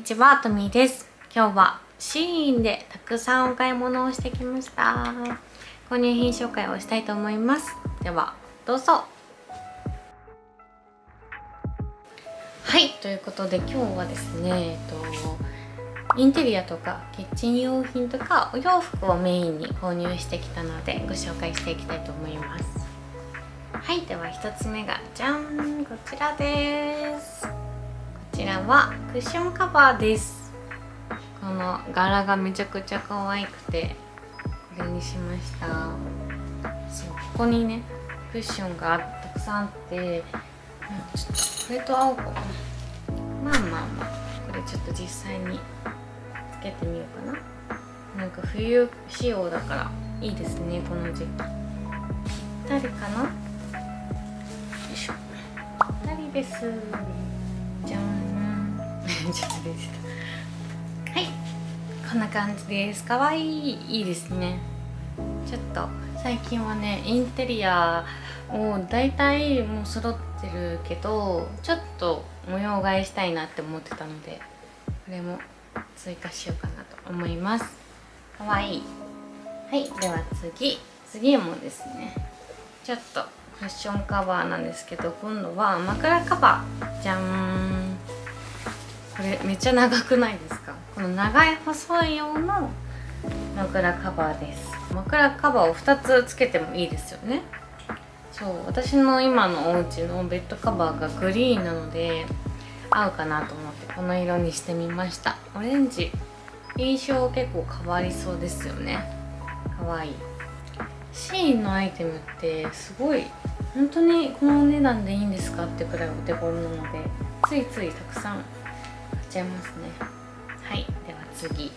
にちは、とみーです。今日はシーンでたくさんお買い物をしてきました。購入品紹介をしたいと思います。では、どうぞ。はい、ということで今日はですね、えっと、インテリアとかキッチン用品とかお洋服をメインに購入してきたのでご紹介していきたいと思います。はい、では1つ目がじゃんこちらです。こちらはクッションカバーです。この柄がめちゃくちゃ可愛くてこれにしました。そうここにねクッションがたくさんあってちょっとこれと合うか。なまあまあまあこれちょっと実際につけてみようかな。なんか冬仕様だからいいですねこの時期。ぴったりかな？よいしょ。ぴったりです？ちょっと出てた。はい。こんな感じです。かわいい。いいですね。ちょっと最近はねインテリアを大体もう揃ってるけどちょっと模様替えしたいなって思ってたのでこれも追加しようかなと思います。かわいい。はい。では次。次もですね。ちょっとクッションカバーなんですけど今度は枕カバー。じゃんこれめっちゃ長くないですか？この長い細い用の枕カバーです。枕カバーを2つつけてもいいですよね。そう私の今のお家のベッドカバーがグリーンなので合うかなと思ってこの色にしてみました。オレンジ。印象結構変わりそうですよね。かわい。いシーンのアイテムってすごい本当にこのお値段でいいんですかってくらいお手頃なのでついついたくさんちゃいますね。はいでは次。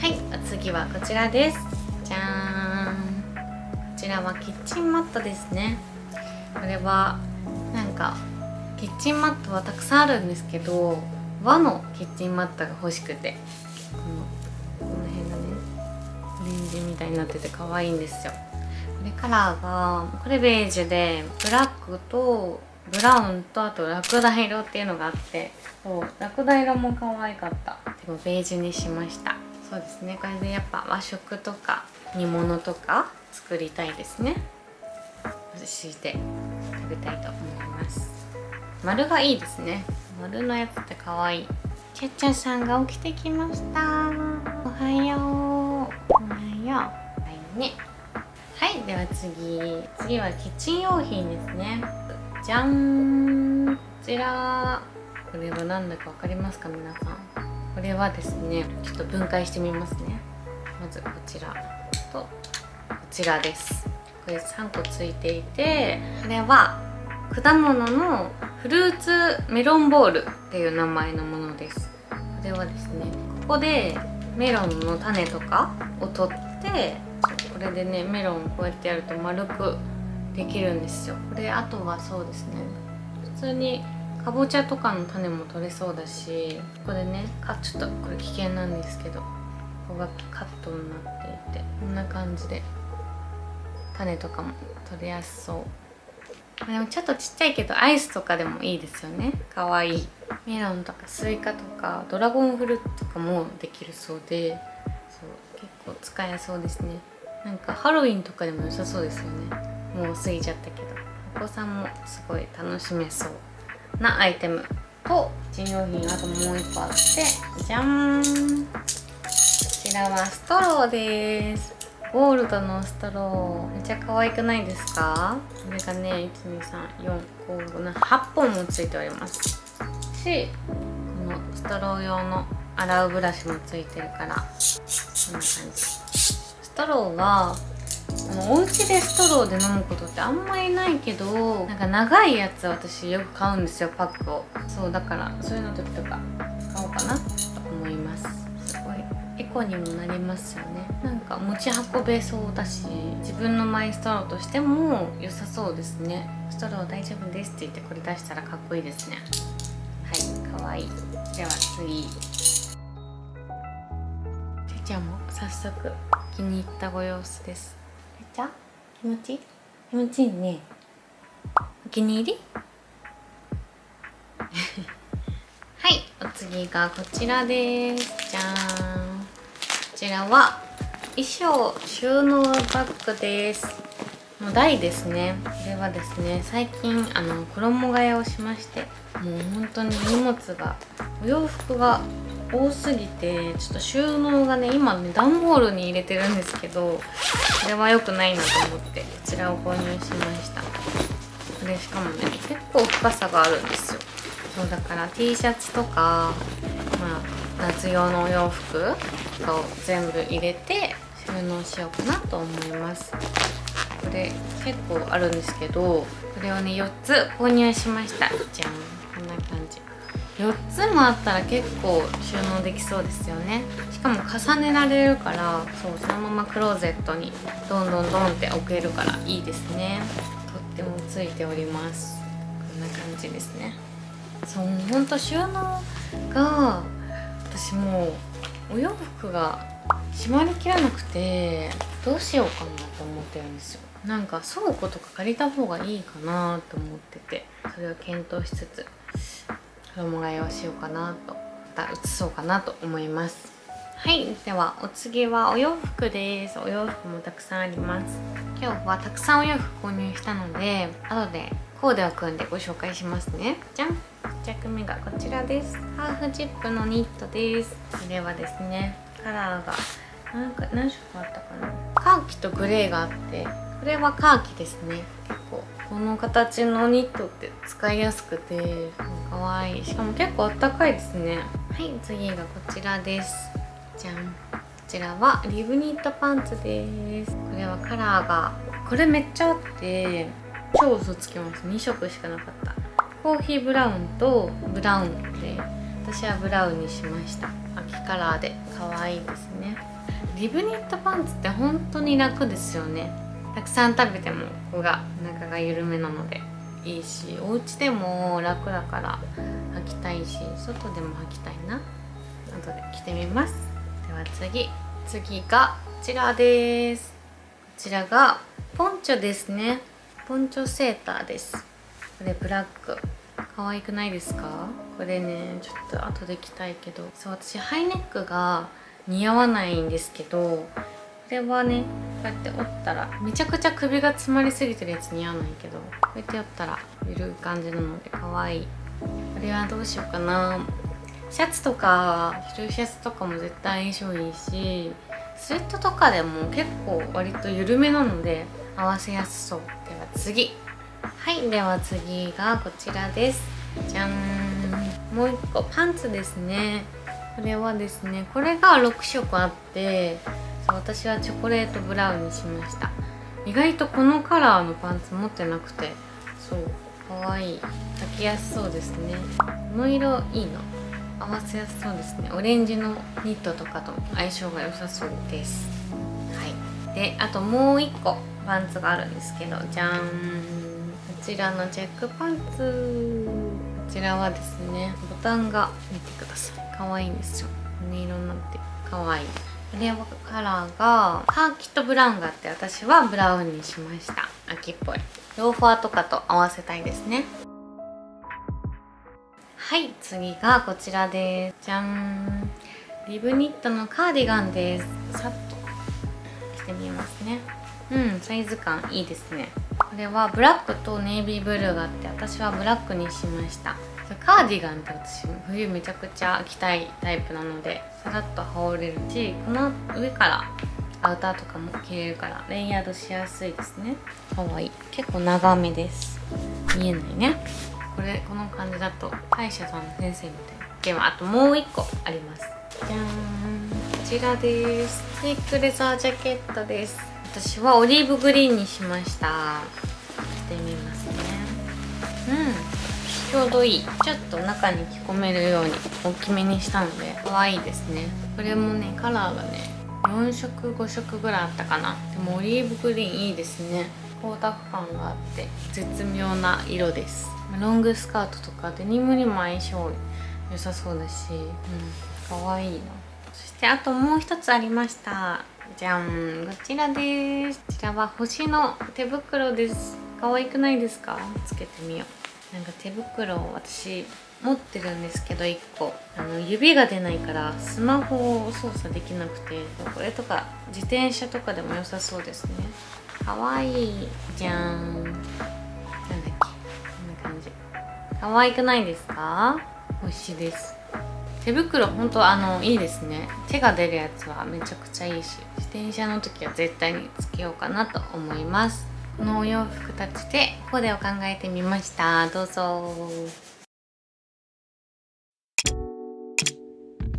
はいお次はこちらです。じゃーん。こちらはキッチンマットですね。これはなんかキッチンマットはたくさんあるんですけど和のキッチンマットが欲しくて。このこの辺がねオレンジみたいになってて可愛いんですよ。これカラーがこれベージュでブラックとブラウンとあとラクダ色っていうのがあってそうラクダ色も可愛かった。でもベージュにしました。そうですね。これでやっぱ和食とか煮物とか作りたいですね。敷いて食べたいと思います。丸がいいですね。丸のやつって可愛い。キャッチャーさんが起きてきました。おはよう。おはよう。はいね。はい。では次。次はキッチン用品ですねじゃん。こちらこれは何だか分かりますか皆さん。これはですねちょっと分解してみますね。まずこちらとこちらです。これ3個ついていてこれは果物のフルーツメロンボールっていう名前のものです。これはですねここでメロンの種とかを取ってこれでねメロンをこうやってやると丸くできるんですよ。これあとはそうですね。普通にかぼちゃとかの種も取れそうだしここでねかちょっとこれ危険なんですけどここがカットになっていてこんな感じで種とかも取れやすそう。でもちょっとちっちゃいけどアイスとかでもいいですよね。かわいい。メロンとかスイカとかドラゴンフルーツとかもできるそうでそう結構使えそうですね。なんかハロウィンとかでも良さそうですよね。もう過ぎちゃったけど。お子さんもすごい楽しめそうなアイテムとキッチン用品あともう一個あってじゃーん。こちらはストローです。ゴールドのストロー。めっちゃ可愛くないですか？これがね1234578本もついております。しこのストロー用の洗うブラシもついてるからこんな感じ。ストローはあのお家でストローで飲むことってあんまりないけどなんか長いやつ私よく買うんですよパックを。そうだからそういうの時とか買おうかなと思います。すごいエコにもなりますよね。なんか持ち運べそうだし自分のマイストローとしても良さそうですね。ストロー大丈夫ですって言ってこれ出したらかっこいいですね。はいかわいい。では次。てちゃんも早速気に入ったご様子です。ちゃ気持ち？いい気持ちいいね。お気に入り？はいお次がこちらです。じゃーん。こちらは衣装収納バッグです。もう大ですね。これはですね最近あの衣替えをしましてもう本当に荷物がお洋服が多すぎてちょっと収納がね今ね段ボールに入れてるんですけどこれは良くないなと思ってこちらを購入しました。これしかもね結構深さがあるんですよ。そうだから T シャツとか、まあ、夏用のお洋服を全部入れて収納しようかなと思います。これ結構あるんですけどこれをね4つ購入しました。じゃん。こんな感じ。4つもあったら結構収納できそうですよね。しかも重ねられるからそうそのままクローゼットにどんどんどんって置けるからいいですね。とってもついております。こんな感じですね。そうほんと収納が私もうお洋服が閉まりきらなくてどうしようかなと思ってるんですよ。なんか倉庫とか借りた方がいいかなと思っててそれを検討しつつ。衣替えをしようかなとまた移そうかなと思います。はいではお次はお洋服です。お洋服もたくさんあります。今日はたくさんお洋服購入したので後でコーデを組んでご紹介しますね。じゃん。1着目がこちらです。ハーフジップのニットです。これはですねカラーがなんか何色あったかな。カーキとグレーがあってこれはカーキですね。結構この形のニットって使いやすくてかわい。いしかも結構あったかいですね。はい次がこちらです。じゃん。こちらはリブニットパンツです。これはカラーがこれめっちゃあって超嘘つきます。2色しかなかった。コーヒーブラウンとブラウンで私はブラウンにしました。秋カラーで。可愛いですね。リブニットパンツって本当に楽ですよね。たくさん食べてもここが中が緩めなのでいいしお家でも楽だから履きたいし外でも履きたいな。後で着てみます。では次。次がこちらです。こちらがポンチョですね。ポンチョセーターです。これブラック。可愛くないですか？これねちょっと後で着たいけど。そう私ハイネックが似合わないんですけどれはねこうやって折ったらめちゃくちゃ首が詰まりすぎてるやつ似合わないけどこうやって折ったら緩い感じなので可愛い。これはどうしようかな。シャツとか白いシャツとかも絶対相性いいしスウェットとかでも結構割と緩めなので合わせやすそう。では次。はいでは次がこちらです。じゃん。もう一個パンツですね。これはですねこれが6色あってそう私はチョコレートブラウンにしました。意外とこのカラーのパンツ持ってなくてそうかわい。い履きやすそうですね。この色いいの。合わせやすそうですね。オレンジのニットとかと相性が良さそうです。はい。であともう1個パンツがあるんですけどじゃん。こちらのチェックパンツ。こちらはですねボタンが見てください。可愛いんですよ。羽色になって可愛い。これはカラーがカーキとブラウンがあって私はブラウンにしました。秋っぽい。ローファーとかと合わせたいですね。はい次がこちらです。じゃん。リブニットのカーディガンです。さっと。着てみますね。うんサイズ感いいですね。これはブラックとネイビーブルーがあって私はブラックにしました。カーディガンって私冬めちゃくちゃ着たいタイプなのでさらっと羽織れるしこの上からアウターとかも着れるからレイヤードしやすいですね。かわいい。結構長めです。見えないね。これこの感じだと歯医者さんの先生みたいな。ではあともう1個あります。じゃーん。こちらです。ネックレザージャケットです。私はオリーブグリーンにしました。着てみちょうどいい。ちょっと中に着込めるように大きめにしたので。可愛いですね。これもねカラーがね4色5色ぐらいあったかな。でもオリーブグリーンいいですね。光沢感があって絶妙な色です。ロングスカートとかデニムにも相性良さそうだし、うん、可愛いな。そしてあともう一つありました。じゃん。こちらです。こちらは星の手袋です。可愛くないですか？つけてみよう。なんか手袋を私持ってるんですけど1個。あの指が出ないからスマホを操作できなくてこれとか自転車とかでも良さそうですね。かわいいじゃん。なんだっけ。こんな感じ。可愛くないですか？美味しいです。手袋本当あのいいですね。手が出るやつはめちゃくちゃいいし自転車の時は絶対につけようかなと思います。このお洋服たちでコーデを考えてみました。どうぞ。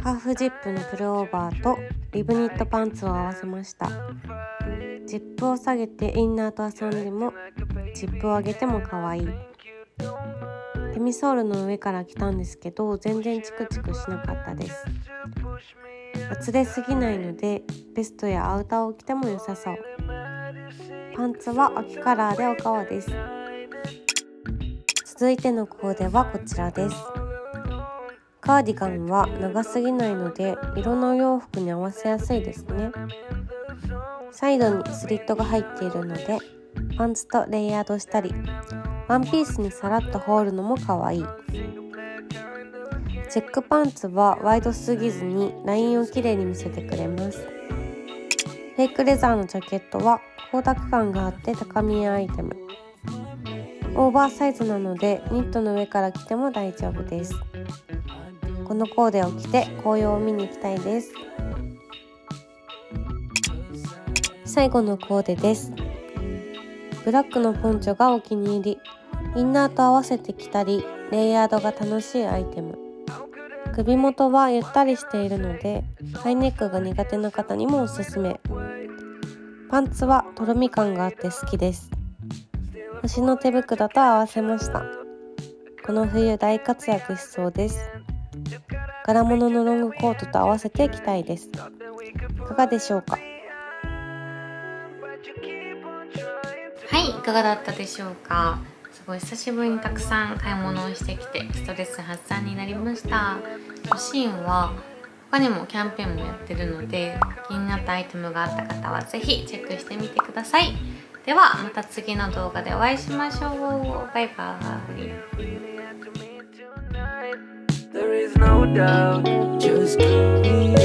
ハーフジップのプルオーバーとリブニットパンツを合わせました。ジップを下げてインナーと遊んでもジップを上げても可愛い。デミソールの上から着たんですけど全然チクチクしなかったです。厚手すぎないのでベストやアウターを着ても良さそう。パンツは秋カラーでお革です。続いてのコーデはこちらです。カーディガンは長すぎないので色の洋服に合わせやすいですね。サイドにスリットが入っているのでパンツとレイヤードしたりワンピースにさらっと羽織るのも可愛い。チェックパンツはワイドすぎずにラインをきれいに見せてくれます。フェイクレザーのジャケットは光沢感があって高見えアイテム。オーバーサイズなのでニットの上から着ても大丈夫です。このコーデを着て紅葉を見に行きたいです。最後のコーデです。ブラックのポンチョがお気に入り。インナーと合わせて着たりレイヤードが楽しいアイテム。首元はゆったりしているのでハイネックが苦手な方にもおすすめ。パンツはとろみ感があって好きです。星の手袋と合わせました。この冬大活躍しそうです。柄物のロングコートと合わせて着たいです。いかがでしょうか？はいいかがだったでしょうか？すごい久しぶりにたくさん買い物をしてきてストレス発散になりました。シシンは他にもキャンペーンもやってるので気になったアイテムがあった方は是非チェックしてみてください。ではまた次の動画でお会いしましょう。バイバーイ。